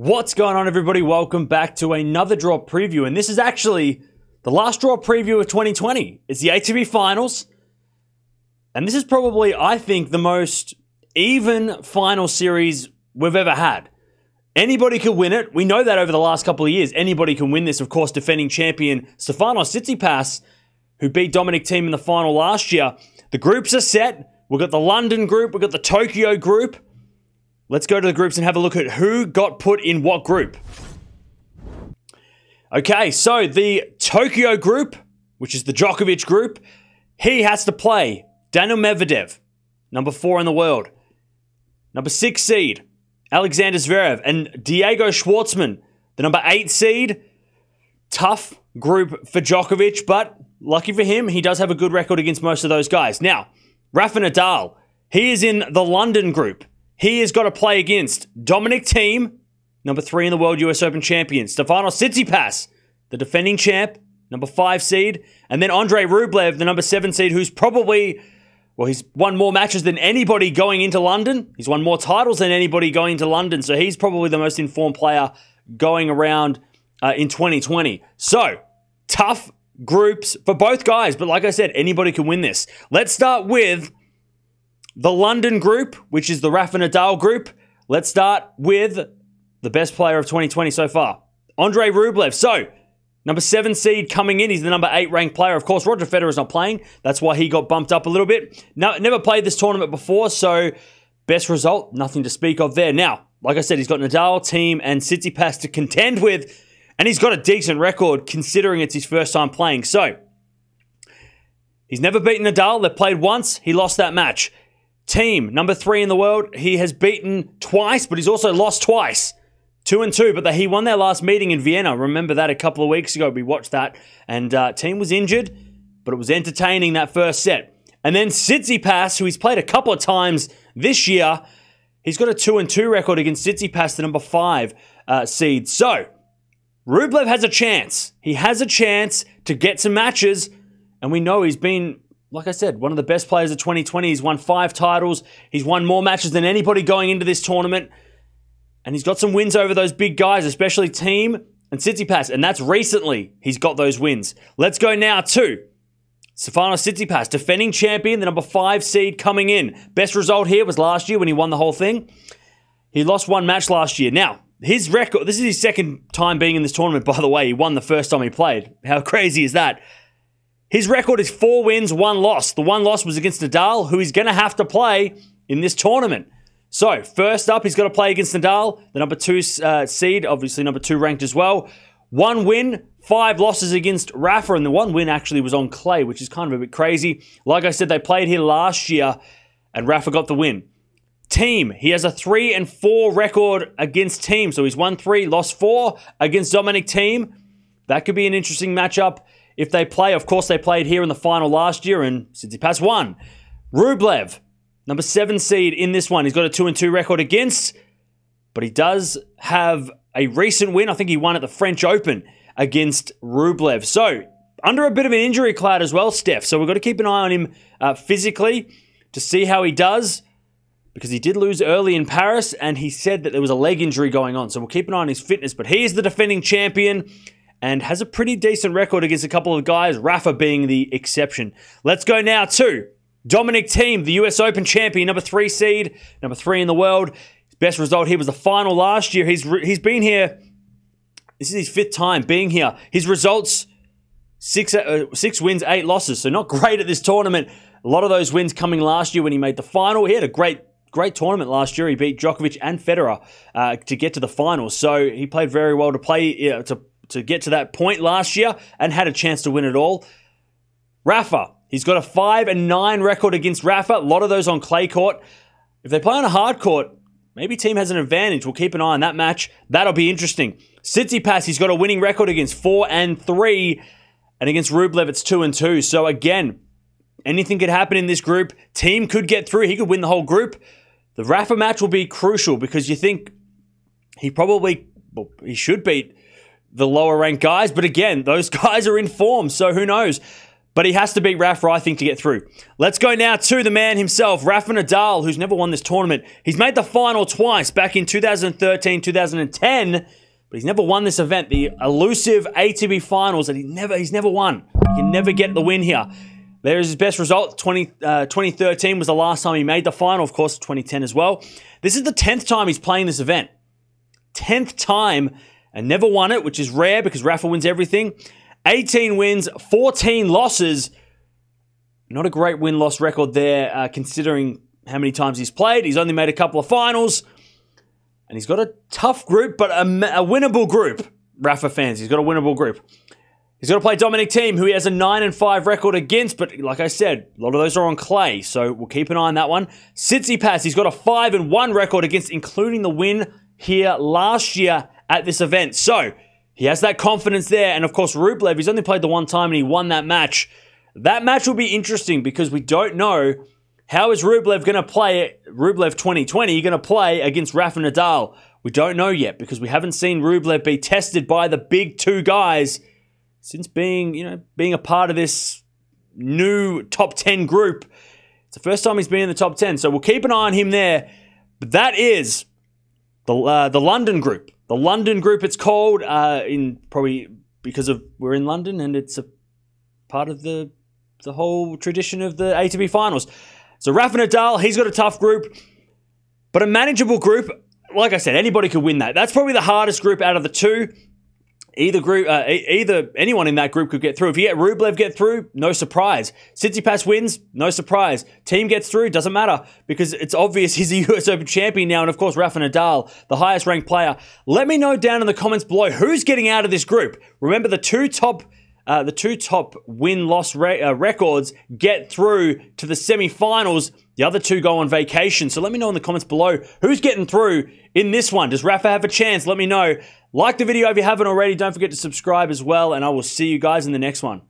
What's going on, everybody? Welcome back to another draw preview. And this is actually the last draw preview of 2020. It's the ATP Finals. And this is probably, I think, the most even final series we've ever had. Anybody could win it. We know that over the last couple of years. Anybody can win this. Of course, defending champion Stefanos Tsitsipas, who beat Dominic Thiem in the final last year. The groups are set. We've got the London group, we've got the Tokyo group. Let's go to the groups and have a look at who got put in what group. Okay, so the Tokyo group, which is the Djokovic group, he has to play Daniil Medvedev, number four in the world. Number six seed, Alexander Zverev, and Diego Schwartzman, the number eight seed. Tough group for Djokovic, but lucky for him, he does have a good record against most of those guys. Now, Rafa Nadal, he is in the London group. He has got to play against Dominic Thiem, number three in the world US Open champion, Stefanos Tsitsipas, the defending champ, number five seed, and then Andrey Rublev, the number seven seed, who's probably, well, he's won more matches than anybody going into London. He's won more titles than anybody going into London, so he's probably the most informed player going around uh, in 2020. So, tough groups for both guys, but like I said, anybody can win this. Let's start with the London group, which is the Rafa Nadal group. Let's start with the best player of 2020 so far, Andrey Rublev. So, number seven seed coming in. He's the number eight ranked player. Of course, Roger Federer is not playing. That's why he got bumped up a little bit. Never played this tournament before, so best result, nothing to speak of there. Now, like I said, he's got Nadal, Thiem, and Tsitsipas to contend with, and he's got a decent record considering it's his first time playing. So, he's never beaten Nadal. They played once. He lost that match. Thiem, number three in the world. He has beaten twice, but he's also lost twice. Two and two, but he won their last meeting in Vienna. Remember that a couple of weeks ago. We watched that, and uh, Thiem was injured, but it was entertaining that first set. And then Tsitsipas, who he's played a couple of times this year, he's got a two and two record against Tsitsipas, the number five uh, seed. So Rublev has a chance. He has a chance to get some matches, and we know he's been like I said, one of the best players of 2020. He's won five titles. He's won more matches than anybody going into this tournament. And he's got some wins over those big guys, especially Thiem and Tsitsipas. And that's recently he's got those wins. Let's go now to Stefanos Tsitsipas, defending champion, the number five seed coming in. Best result here was last year when he won the whole thing. He lost one match last year. Now, his record, this is his second time being in this tournament, by the way. He won the first time he played. How crazy is that? His record is four wins, one loss. The one loss was against Nadal, who he's going to have to play in this tournament. So, first up, he's got to play against Nadal, the number two uh, seed, obviously number two ranked as well. One win, five losses against Rafa, and the one win actually was on clay, which is kind of a bit crazy. Like I said, they played here last year, and Rafa got the win. Thiem, he has a three and four record against Thiem, so he's won three, lost four against Dominic Thiem. That could be an interesting matchup if they play. Of course, they played here in the final last year, and Tsitsipas won. Rublev, number seven seed in this one. He's got a two and two record against, but he does have a recent win. I think he won at the French Open against Rublev. So under a bit of an injury cloud as well, Steph. So we've got to keep an eye on him uh, physically to see how he does. Because he did lose early in Paris, and he said that there was a leg injury going on. So we'll keep an eye on his fitness. But he is the defending champion and has a pretty decent record against a couple of guys, Rafa being the exception. Let's go now to Dominic Thiem, the US Open champion, number three seed, number three in the world. His best result here was the final last year. He's he's been here. This is his fifth time being here. His results six uh, six wins, eight losses. So not great at this tournament. A lot of those wins coming last year when he made the final. He had a great great tournament last year. He beat Djokovic and Federer uh, to get to the finals. So he played very well to play know, to to get to that point last year and had a chance to win it all. Rafa, he's got a 5 and 9 record against Rafa, a lot of those on clay court. If they play on a hard court, maybe Thiem has an advantage. We'll keep an eye on that match. That'll be interesting. Tsitsipas, he's got a winning record against 4 and 3 and against Rublev it's 2 and 2. So again, anything could happen in this group. Thiem could get through. He could win the whole group. The Rafa match will be crucial because you think he probably well, he should beat the lower ranked guys. But again, those guys are in form, so who knows? But he has to beat Rafa, I think, to get through. Let's go now to the man himself, Rafa Nadal, who's never won this tournament. He's made the final twice back in 2013, 2010, but he's never won this event, the elusive ATP finals that he never he's never won. He can never get the win here. There's his best result. 20, uh, 2013 was the last time he made the final, of course, 2010 as well. This is the 10th time he's playing this event. 10th time and never won it, which is rare because Rafa wins everything. 18 wins, 14 losses. Not a great win loss record there, uh, considering how many times he's played. He's only made a couple of finals. And he's got a tough group, but a, a winnable group. Rafa fans, he's got a winnable group. He's got to play Dominic Thiem, who he has a 9 and 5 record against, but like I said, a lot of those are on clay, so we'll keep an eye on that one. Tsitsipas, he's got a 5 and 1 record against, including the win here last year at this event. So, he has that confidence there. And of course, Rublev, he's only played the one time and he won that match. That match will be interesting because we don't know how is Rublev going to play, Rublev 2020, going to play against Rafa Nadal. We don't know yet because we haven't seen Rublev be tested by the big two guys since being, you know, being a part of this new top 10 group. It's the first time he's been in the top 10, so we'll keep an eye on him there. But that is the, uh, the London group the London group. It's called uh, in probably because of we're in London and it's a part of the the whole tradition of the ATP finals. So Rafa Nadal, he's got a tough group, but a manageable group. Like I said, anybody could win that. That's probably the hardest group out of the two. Either group, uh, either anyone in that group could get through. If you get Rublev get through, no surprise. Tsitsipas wins, no surprise. Thiem gets through, doesn't matter because it's obvious he's a US Open champion now, and of course Rafa Nadal, the highest ranked player. Let me know down in the comments below who's getting out of this group. Remember the two top. Uh, the two top win loss re- uh, records get through to the semi-finals. The other two go on vacation. So let me know in the comments below who's getting through in this one. Does Rafa have a chance? Let me know. Like the video if you haven't already. Don't forget to subscribe as well, and I will see you guys in the next one.